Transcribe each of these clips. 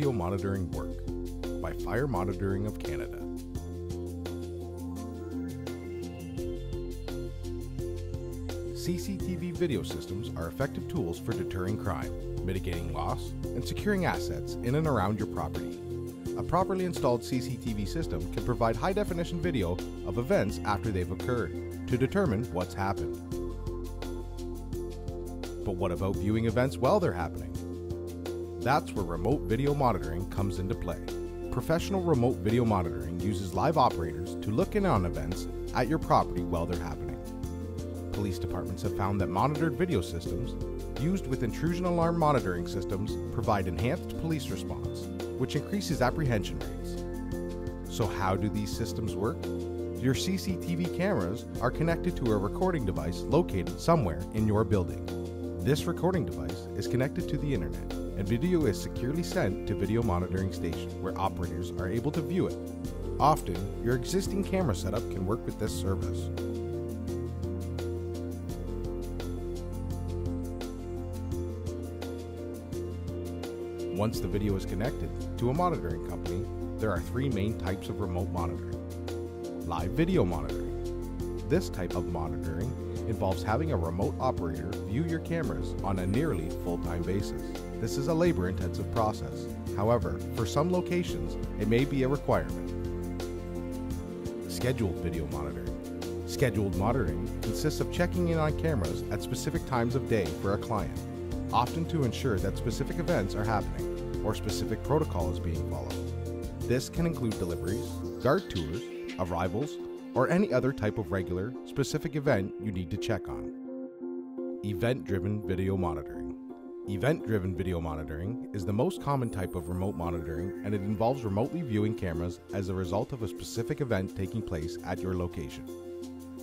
monitoring work? By Fire Monitoring of Canada. CCTV video systems are effective tools for deterring crime, mitigating loss, and securing assets in and around your property. A properly installed CCTV system can provide high definition video of events after they've occurred to determine what's happened. But what about viewing events while they're happening? That's where remote video monitoring comes into play. Professional remote video monitoring uses live operators to look in on events at your property while they're happening. Police departments have found that monitored video systems used with intrusion alarm monitoring systems provide enhanced police response, which increases apprehension rates. So, how do these systems work? Your CCTV cameras are connected to a recording device located somewhere in your building. This recording device is connected to the internet, and video is securely sent to video monitoring station where operators are able to view it. Often, your existing camera setup can work with this service. Once the video is connected to a monitoring company, there are three main types of remote monitoring. Live video monitoring. This type of monitoring involves having a remote operator view your cameras on a nearly full-time basis. This is a labor-intensive process. However, for some locations, it may be a requirement. Scheduled video monitoring. Scheduled monitoring consists of checking in on cameras at specific times of day for a client, often to ensure that specific events are happening or specific protocol is being followed. This can include deliveries, guard tours, arrivals, or any other type of regular, specific event you need to check on. Event driven video monitoring. Event driven video monitoring is the most common type of remote monitoring and it involves remotely viewing cameras as a result of a specific event taking place at your location.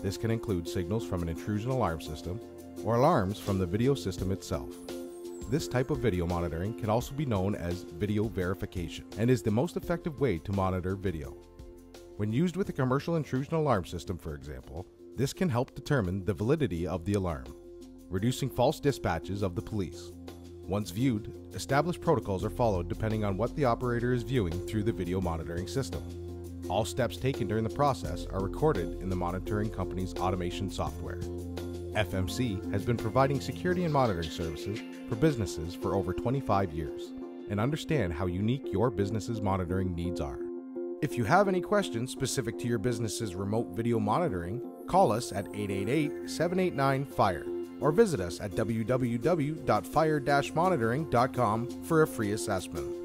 This can include signals from an intrusion alarm system or alarms from the video system itself. This type of video monitoring can also be known as video verification and is the most effective way to monitor video. When used with a commercial intrusion alarm system, for example, this can help determine the validity of the alarm, reducing false dispatches of the police. Once viewed, established protocols are followed depending on what the operator is viewing through the video monitoring system. All steps taken during the process are recorded in the monitoring company's automation software. FMC has been providing security and monitoring services for businesses for over 25 years and understand how unique your business's monitoring needs are. If you have any questions specific to your business's remote video monitoring, call us at 888 789 FIRE or visit us at www.fire-monitoring.com for a free assessment.